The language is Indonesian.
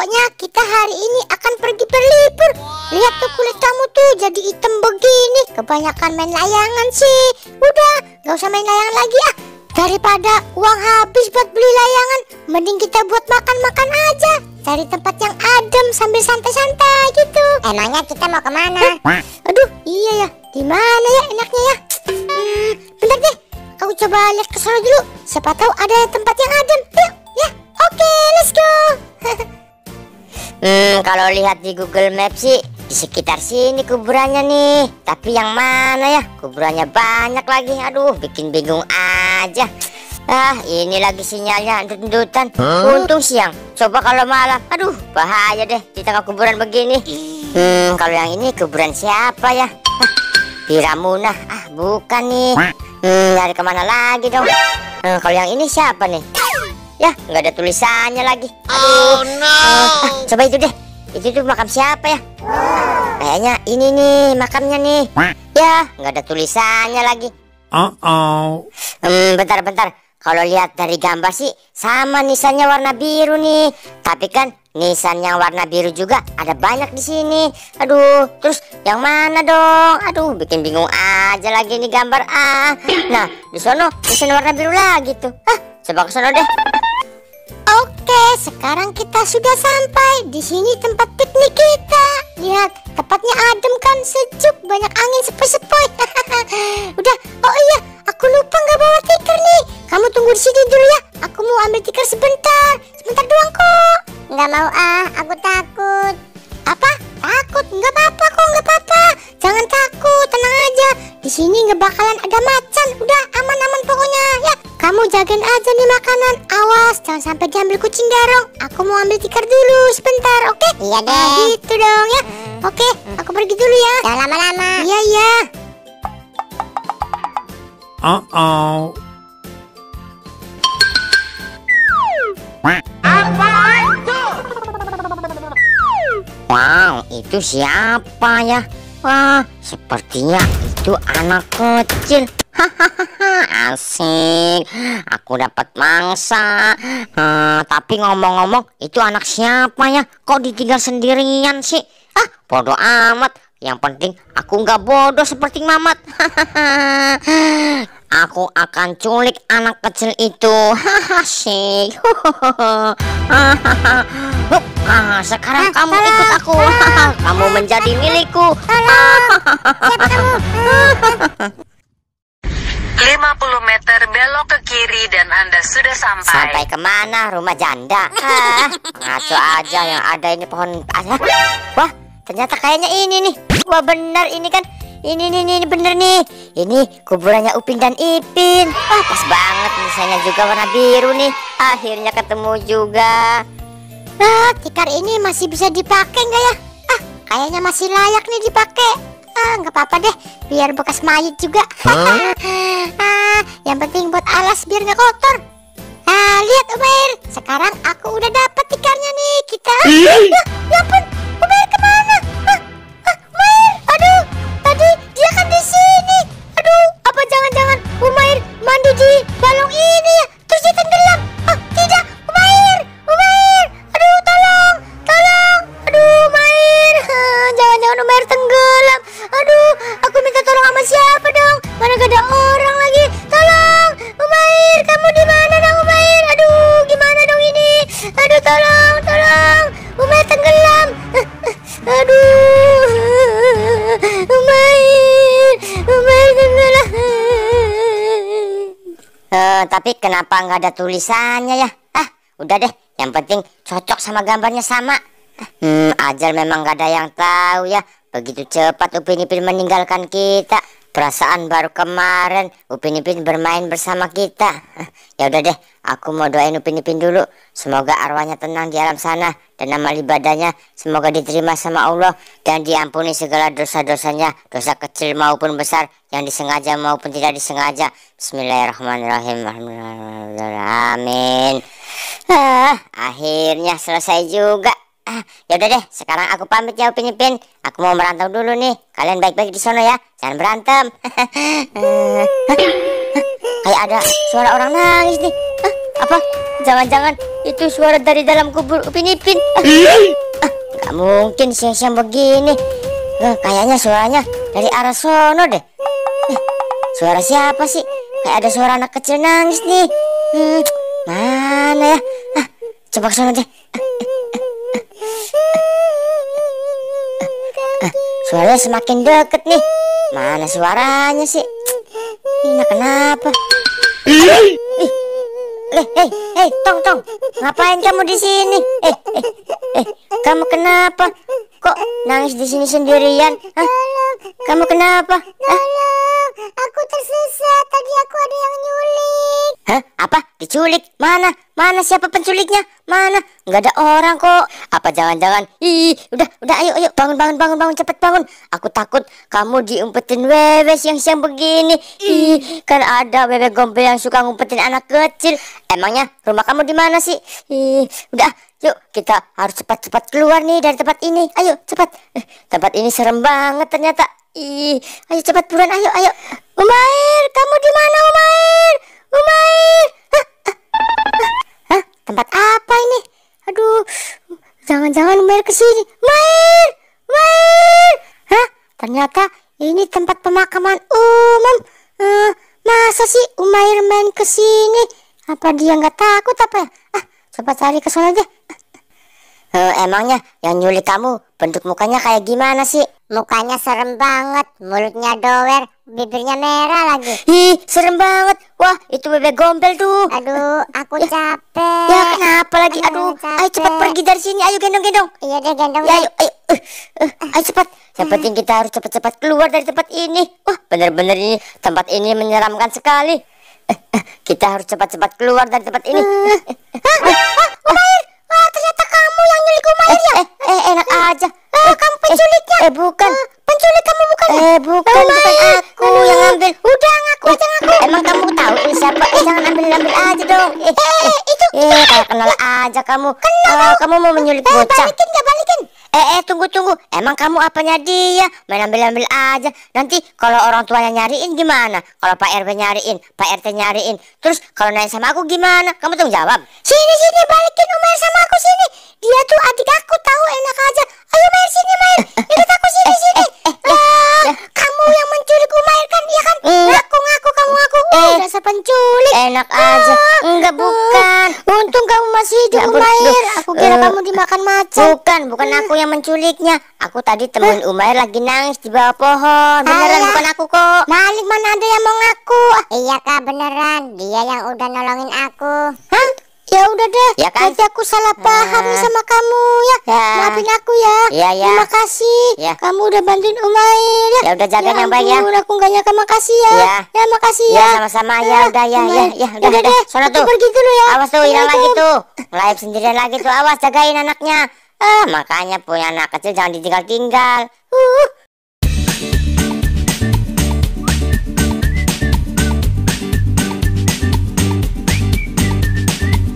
Pokoknya kita hari ini akan pergi berlibur. Lihat tuh kulit kamu tuh jadi hitam begini. Kebanyakan main layangan sih. Udah, gak usah main layangan lagi ah. Daripada uang habis buat beli layangan, mending kita buat makan-makan aja. Cari tempat yang adem sambil santai-santai gitu. Emangnya kita mau ke mana? Aduh, iya ya. Di mana ya enaknya ya? Hmm, bentar deh. Aku coba lihat ke sana dulu. Siapa tahu ada tempat yang adem. Yuk, ya. Oke, let's go. Hmm, kalau lihat di Google Maps sih di sekitar sini kuburannya nih. Tapi yang mana ya? Kuburannya banyak lagi. Aduh, bikin bingung aja. Ah, ini lagi sinyalnya dutan Untung siang. Coba kalau malam. Aduh, bahaya deh di tengah kuburan begini. Hmm, kalau yang ini kuburan siapa ya? Ah, Piramuna. Ah, bukan nih. Hmm, nyari ke mana lagi dong? Hmm, kalau yang ini siapa nih? Ya, nggak ada tulisannya lagi. Aduh. Oh no. Uh, coba itu deh. Itu tuh makam siapa ya? Kayaknya ini nih makamnya nih. Ya, nggak ada tulisannya lagi. Uh oh. Hmm, bentar bentar. Kalau lihat dari gambar sih sama nisannya warna biru nih. Tapi kan nisan yang warna biru juga ada banyak di sini. Aduh, terus yang mana dong? Aduh, bikin bingung aja lagi nih gambar ah. Nah, di sono nisan warna biru lagi tuh. Ah, coba ke sono deh. Oke, sekarang kita sudah sampai. Di sini tempat piknik kita. Lihat, tempatnya adem kan, sejuk, banyak angin sepoi-sepoi. Udah, oh iya, aku lupa nggak bawa tikar nih. Kamu tunggu di sini dulu ya. Aku mau ambil tikar sebentar. Sebentar doang kok. Nggak mau ah, aku takut. Apa? Takut? Nggak apa-apa kok, nggak apa-apa. Jangan takut, tenang aja. Di sini nggak bakalan ada macan. Jagain aja nih makanan. Awas, jangan sampai diambil kucing darong. Aku mau ambil tikar dulu sebentar, oke? Okay? Iya deh. Nah, gitu dong ya. Hmm. Oke, okay, aku pergi dulu ya. Jangan lama-lama. Iya, iya. Uh oh. Wow, itu siapa ya? Wah, sepertinya itu anak kecil. Hahaha, asik. Aku dapat mangsa. Hmm, tapi ngomong-ngomong, itu anak siapa ya? Kok ditinggal sendirian sih? Ah, bodoh amat. Yang penting aku nggak bodoh seperti Mamat. aku akan culik anak kecil itu. Sih. Ah, sekarang kamu tolong, ikut aku. Tolong, kamu menjadi milikku. Siapa kamu? Kiri dan Anda sudah sampai. Sampai ke mana? Rumah janda. Ah, ngaco aja yang ada ini pohon. Wah, ternyata kayaknya ini nih. Wah, benar ini kan. Ini nih, ini bener nih. Ini kuburannya Upin dan Ipin. Wah, pas banget misalnya juga warna biru nih. Akhirnya ketemu juga. Nah, tikar ini masih bisa dipakai nggak ya? Ah, kayaknya masih layak nih dipakai. Ah, nggak apa-apa deh, biar bekas mayat juga. Huh? Yang penting buat alas biar nggak kotor. Nah, lihat Umair, sekarang aku udah dapat tikarnya nih. Kita. ya, ya ampun, Umair ke mana? Uh, tapi kenapa nggak ada tulisannya ya? Ah, udah deh. Yang penting cocok sama gambarnya sama. Hmm, Ajal memang gak ada yang tahu ya. Begitu cepat Upin Ipin meninggalkan kita. Perasaan baru kemarin Upin Ipin bermain bersama kita. Ya udah deh, aku mau doain Upin Ipin dulu. Semoga arwahnya tenang di alam sana dan amal ibadahnya semoga diterima sama Allah dan diampuni segala dosa-dosanya, dosa kecil maupun besar yang disengaja maupun tidak disengaja. Bismillahirrahmanirrahim. Amin. Ah, akhirnya selesai juga. Ah, ya udah deh, sekarang aku pamit ya Upin Ipin. Aku mau merantau dulu nih. Kalian baik-baik di sana ya. Jangan berantem. Kayak ada suara orang nangis nih. Hah, apa? Jangan-jangan itu suara dari dalam kubur Upin Ipin. Ah, ah, nggak mungkin siang-siang begini. Eh, kayaknya suaranya dari arah sono deh. Eh, suara siapa sih? Kayak ada suara anak kecil nangis nih. Hmm, mana ya? Ah, coba ke sana deh. Ah, suaranya semakin deket nih. Mana suaranya sih? Ini kenapa? Eh, hei, hei, tong, tong, ngapain kamu di sini? Eh, eh, eh, kamu kenapa? Kok nangis di sini sendirian? Hah? Kamu kenapa? Hah? Aku tersesat. Tadi aku ada yang nyulik. Hah? Apa? Diculik? Mana? Mana siapa penculiknya? Mana? Nggak ada orang kok. Apa jangan-jangan? Ih, udah, udah, ayo, ayo, bangun, bangun, bangun, bangun, cepet bangun. Aku takut kamu diumpetin wewe siang-siang begini. Ih, kan ada wewe gombel yang suka ngumpetin anak kecil. Emangnya rumah kamu di mana sih? Ih, udah, yuk kita harus cepat-cepat keluar nih dari tempat ini. Ayo, cepat. Eh, tempat ini serem banget ternyata. Ih, ayo cepat buruan, ayo, ayo. Umair, kamu di mana Umair? Umair. Hah? Hah? Tempat apa ini? Aduh, jangan-jangan Umair ke sini. Umair! Umair! Hah? Ternyata ini tempat pemakaman umum. Eh, masa sih Umair main ke sini? Apa dia nggak takut apa ya? Ah, coba cari ke sana aja. Eh, emangnya yang nyulik kamu bentuk mukanya kayak gimana sih? Mukanya serem banget. Mulutnya doer. Bibirnya merah lagi. Ih, serem banget. Wah, itu bebek gombel tuh. Aduh, aku capek. Ya kenapa lagi? Aduh, Aduh, ayo cepat capek. pergi dari sini. Ayo gendong-gendong. Iya deh gendong Ya, ayo, ayo, eh, eh, ayo cepat. Yang penting kita harus cepat-cepat keluar dari tempat ini. Wah, benar-benar ini tempat ini menyeramkan sekali. Eh, eh, kita harus cepat-cepat keluar dari tempat ini. Umair, wah ternyata kamu yang nyulik Umair ya? Eh, eh, enak aja. Ah, kamu penculiknya. Eh, bukan. Penculik kamu bukan? ya? Eh, bukan, bukan Umair. aku yang ngambil. Udah ngaku aja ngaku. Emang kamu tahu ini siapa? Eh, jangan ambil-ambil aja dong. Eh, eh, itu, Eh, kayak kenal aja kamu. Eh, kamu mau menyulik Eh, bocah. balikin gak balikin? Eh, eh, tunggu, tunggu. Emang kamu apanya dia? Main ambil-ambil aja. Nanti kalau orang tuanya nyariin gimana? Kalau Pak RW nyariin, Pak RT nyariin. Terus kalau nanya sama aku gimana? Kamu tanggung jawab. Sini sini balikin Umair sama aku sini. Dia tuh adik aku tahu enak aja. Ayo Umair sini Umair. Ikut aku sini sini. Ah, ya. kamu yang menculik Umair kan? Iya kan? Mm. Ngaku ngaku kamu ngaku. Eh. Uh, dasar penculik. Enak aja. Enggak, bukan. Untung kamu masih hidup Umair. Aku kira Eh. kamu dimakan macan. Bukan, bukan aku yang menculiknya. Aku tadi temuin Umair lagi nangis di bawah pohon. Beneran bukan aku kok. Malik mana ada yang mau ngaku? Iya kak beneran. Dia yang udah nolongin aku. Hah? Ya udah deh. Ya kan? Berarti aku salah paham nih Ah. sama kamu ya. Ya. Maafin aku ya. Iya, iya. Terima kasih. Ya. Kamu udah bantuin Umair ya. Ya udah jaga yang baik ya. ampun, Aku gak nyangka makasih ya. Ya. Ya makasih Ya ya. sama-sama ya udah ya ya Umair. ya udah udah. deh. Sono tuh. pergi dulu ya. Awas tuh hilang lagi tuh. Ngelayap sendirian lagi tuh. Awas jagain anaknya. Ah, makanya punya anak kecil jangan ditinggal-tinggal.